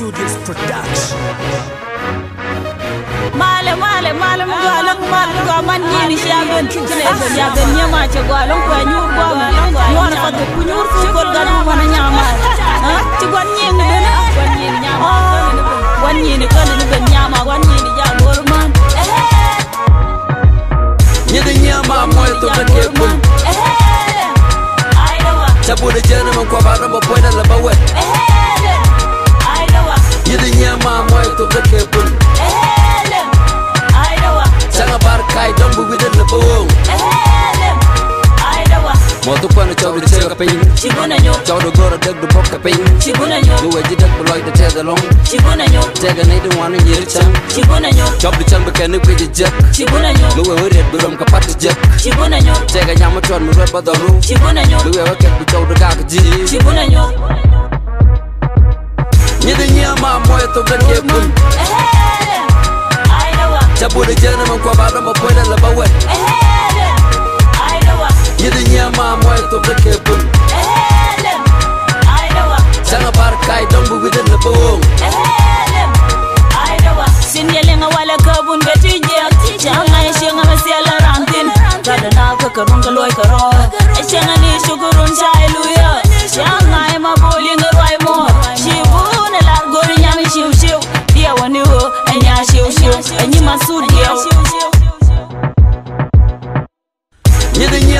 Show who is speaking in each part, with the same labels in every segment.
Speaker 1: Studios production.
Speaker 2: Malam malam malam gwalan malam gwaman yini shagan kitchen ebe shagan nyama che gwalan kwa nyur gwaman nyora fa de kunyur fu gol ganu wana nyama ha ti gwan yini ben gwan yini nyama gwan yini kan ni ben nyama gwan yini ja gol man
Speaker 3: nyede nyama moyo to ben ke kun saboda jana man kwa ba ran eh, eh. to the kebun ehelem aidawa sanga barkai don bu bidan na bawon ehelem aidawa mo to kono chawri
Speaker 2: chibuna nyo
Speaker 3: chawdo goro dag do bokka pein
Speaker 2: chibuna nyo
Speaker 3: do waji dag bu loy de te da long
Speaker 2: chibuna nyo
Speaker 3: te ga nay wana nyir cham
Speaker 2: chibuna nyo
Speaker 3: chawdo cham be
Speaker 2: chibuna nyo
Speaker 3: red ka
Speaker 2: chibuna nyo
Speaker 3: nyama mu ba
Speaker 2: chibuna nyo
Speaker 3: bu ji
Speaker 2: chibuna nyo
Speaker 3: Chabura jana mkwa baro mpoina la bawe Ehele Aidawa Yidi nyama to beke bun Sana bar kai dombu within the boom
Speaker 2: Ehele Aidawa Sinyele nga wala kabun gatije Changa ishe nga masiala rantin Kada na loy karo nga ni shukurun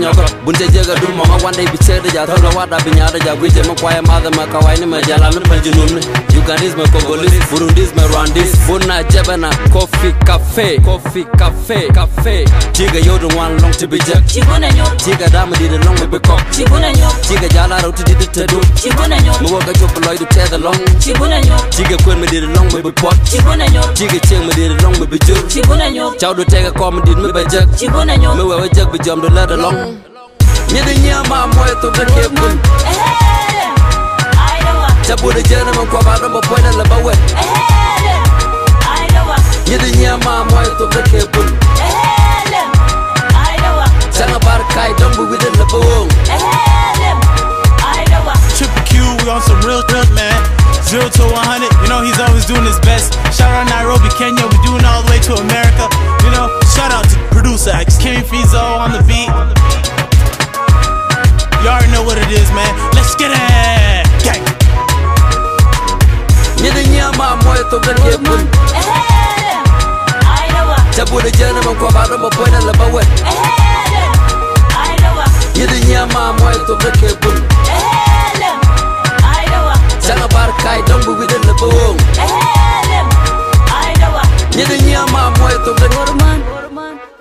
Speaker 3: nyoko bunte jega dum ma wande bi cede ja tolo wada bi nyaada ja guje ma kwaya ma da ma kawai ni ma jala mi panji num ni ugandis ma kogolis burundis rwandis buna jebana coffee cafe coffee cafe cafe tiga yodo wan long to be jack
Speaker 2: chibuna nyok
Speaker 3: tiga dama di de long be kok
Speaker 2: chibuna nyok
Speaker 3: tiga jala ro to di de tedu
Speaker 2: chibuna nyok
Speaker 3: mo woga chop loy do tether long
Speaker 2: chibuna nyok
Speaker 3: tiga kwen me di de long be pot
Speaker 2: chibuna nyok
Speaker 3: tiga cheng me di de long be jur
Speaker 2: chibuna
Speaker 3: nyok chawdo tega kom di me be jack
Speaker 2: chibuna nyok
Speaker 3: me wewe jack be jom do la de long Ni dunia mambo yetu kake kun Tabure jana man kwa baro mo poena la bawe Ni dunia mambo yetu kake kun Sana barkai
Speaker 1: Triple Q, we on some real, real man Zero to 100, you know he's always doing his best. Shout out Nairobi, Kenya, we doing all the way to America. You know, shout out to producer X Kimmy Fizo on the beat.
Speaker 3: toga ne bun Tabu da jana man kwa the mo poina la bawe Yidi nya ma mo toga ke bun Sana bar kai don bu widen la bawong Yidi nya ma
Speaker 2: mo